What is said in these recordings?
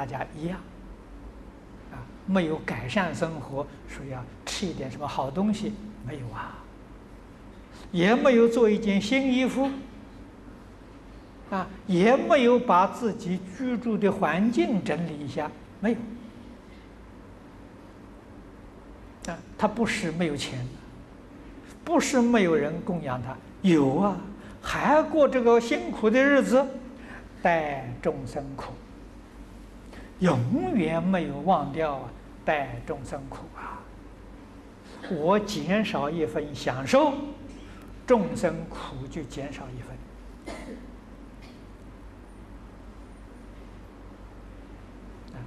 大家一样，啊，没有改善生活，说要吃一点什么好东西，没有啊，也没有做一件新衣服，啊，也没有把自己居住的环境整理一下，没有，啊，他不是没有钱，不是没有人供养他，有啊，还过这个辛苦的日子，待众生苦。永远没有忘掉啊，待众生苦啊！我减少一分享受，众生苦就减少一分。啊，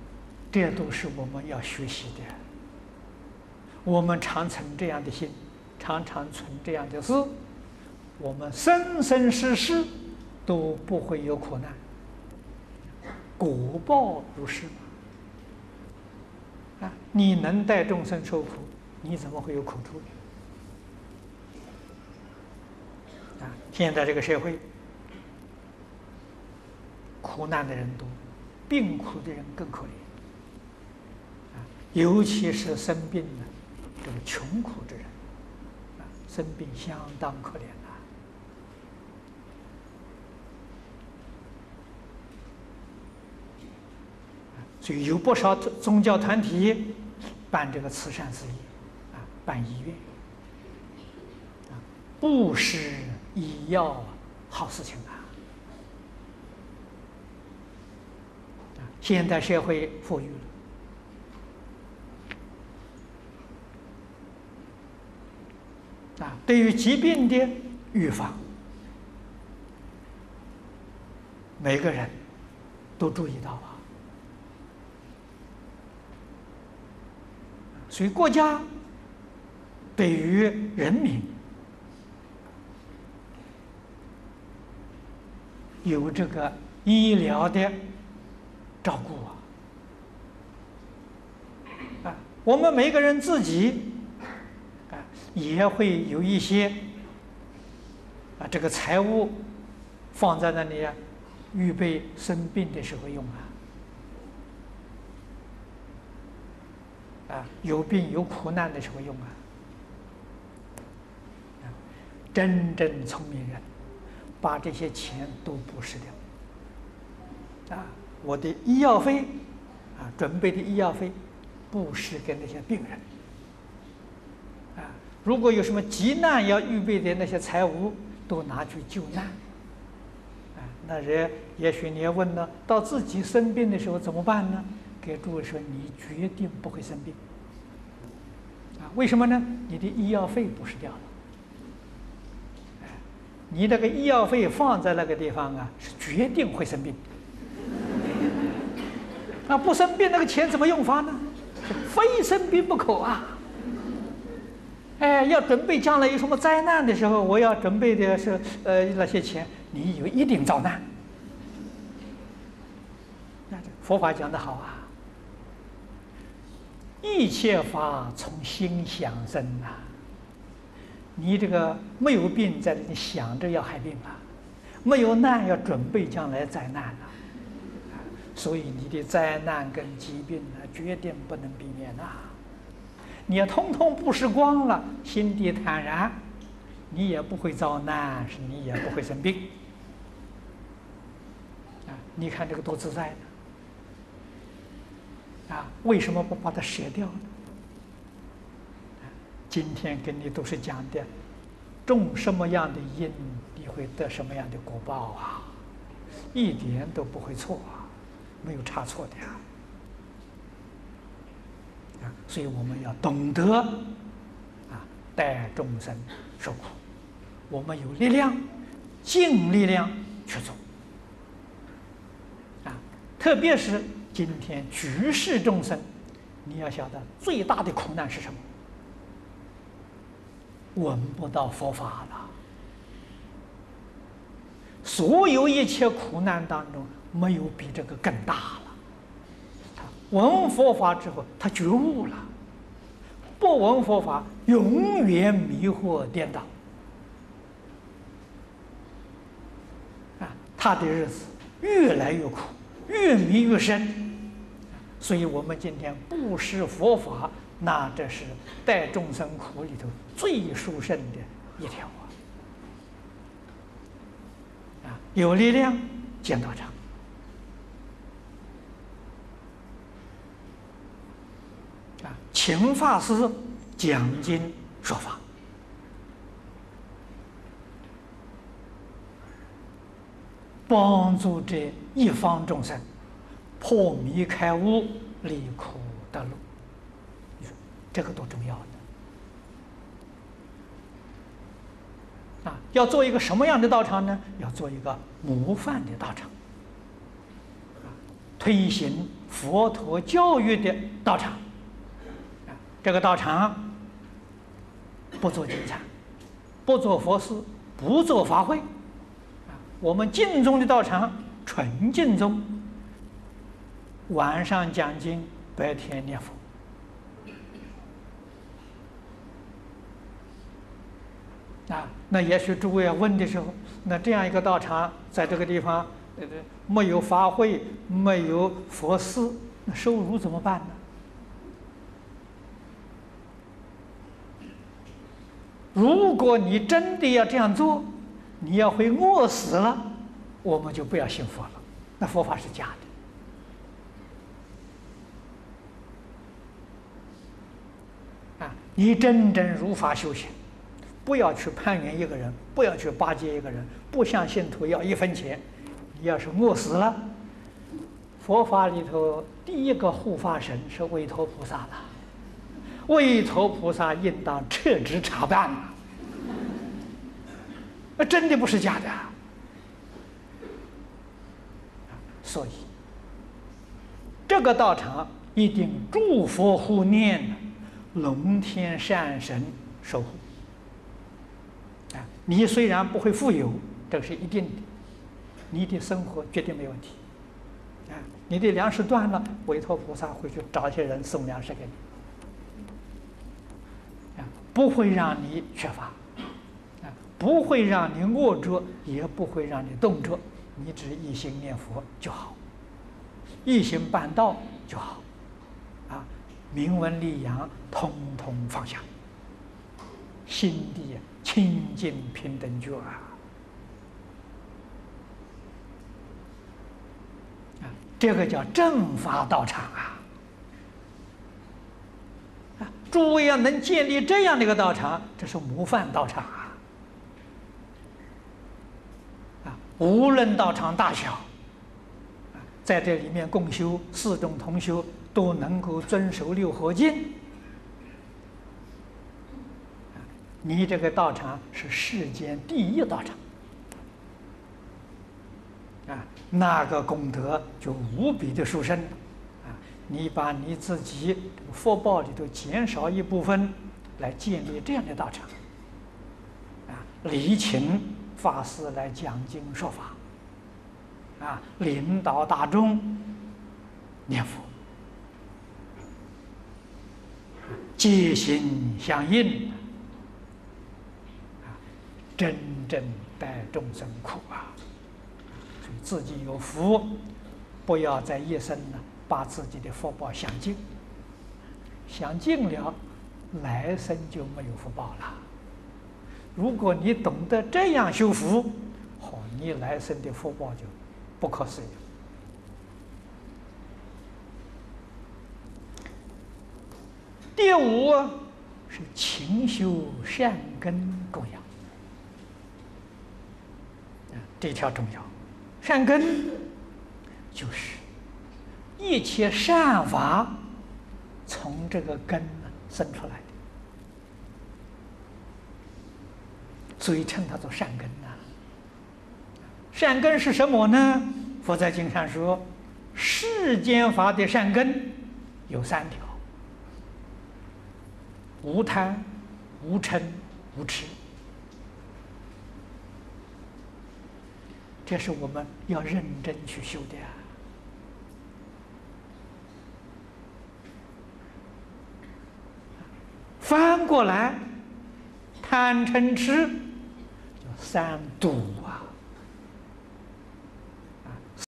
这都是我们要学习的。我们常存这样的心，常常存这样的事，我们生生世世都不会有苦难。果报如是啊！你能带众生受苦，你怎么会有苦处呢？啊！现在这个社会，苦难的人多，病苦的人更可怜！尤其是生病的这个穷苦之人啊，生病相当可怜。所以有不少宗教团体办这个慈善事业，啊，办医院，啊，布施医药好事情啊。啊，现代社会富裕了，啊，对于疾病的预防，每个人都注意到了。所以，国家对于人民有这个医疗的照顾啊，啊，我们每个人自己啊也会有一些啊这个财物放在那里啊，预备生病的时候用啊。啊，有病有苦难的时候用啊！真正聪明人，把这些钱都布施掉。啊，我的医药费，啊，准备的医药费，布施给那些病人。啊，如果有什么急难要预备的那些财物，都拿去救难。啊，那人也许你要问呢，到自己生病的时候怎么办呢？给诸位说，你决定不会生病，啊？为什么呢？你的医药费不是掉了，你那个医药费放在那个地方啊，是决定会生病。那不生病，那个钱怎么用法呢？非生病不可啊！哎，要准备将来有什么灾难的时候，我要准备的是呃那些钱，你有一定遭难。那佛法讲的好啊。一切法从心想生呐！你这个没有病，在这里想着要害病啊；没有难，要准备将来灾难啊。所以你的灾难跟疾病呢，决定不能避免呐。你要通通布施光了，心地坦然，你也不会遭难，是你也不会生病啊！你看这个多自在。啊，为什么不把它舍掉呢？今天跟你都是讲的，种什么样的因，你会得什么样的果报啊，一点都不会错啊，没有差错的呀。啊，所以我们要懂得啊，带众生受苦，我们有力量，尽力量去做。啊，特别是。今天举世众生，你要晓得最大的苦难是什么？闻不到佛法了。所有一切苦难当中，没有比这个更大了。他闻佛法之后，他觉悟了；不闻佛法，永远迷惑颠倒。啊，他的日子越来越苦。越迷越深，所以我们今天布施佛法，那这是带众生苦里头最殊胜的一条啊！啊，有力量见道场，啊，请法师讲经说法，帮助这一方众生。破迷开悟，离苦得乐，你说这个多重要的啊！要做一个什么样的道场呢？要做一个模范的道场，推行佛陀教育的道场。这个道场不做经忏，不做佛事，不做法会，我们净宗的道场纯净宗。晚上讲经，白天念佛。啊，那也许诸位要问的时候，那这样一个道场在这个地方，呃，没有法会，没有佛寺，那收入怎么办呢？如果你真的要这样做，你要会饿死了，我们就不要信佛了。那佛法是假的。你真正如法修行，不要去攀援一个人，不要去巴结一个人，不向信徒要一分钱。你要是饿死了，佛法里头第一个护法神是韦陀菩萨了，韦陀菩萨应当撤职查办。那真的不是假的，所以这个道场一定诸佛护念。龙天善神守护啊！你虽然不会富有，这是一定的，你的生活绝对没问题啊！你的粮食断了，委托菩萨会去找一些人送粮食给你啊，不会让你缺乏啊，不会让你饿着，也不会让你冻着，你只一心念佛就好，一心办道就好。名闻利养，通通放下，心地清净平等觉啊！这个叫正法道场啊！诸位要能建立这样的一个道场，这是模范道场啊！啊，无论道场大小，在这里面共修四种同修。都能够遵守六合敬，你这个道场是世间第一道场啊，那个功德就无比的殊胜啊！你把你自己福报里头减少一部分，来建立这样的道场啊，礼请法师来讲经说法啊，领导大众念佛。皆心相印啊，真正带众生苦啊，所以自己有福，不要在一生呢把自己的福报享尽，享尽了，来生就没有福报了。如果你懂得这样修福，好，你来生的福报就不可思议。第五是勤修善根重要，这条重要。善根就是一切善法从这个根生出来的，所以称它做善根呐。善根是什么呢？佛在经上说，世间法的善根有三条。无贪、无嗔、无痴，这是我们要认真去修的啊。翻过来，贪嗔痴，叫三毒。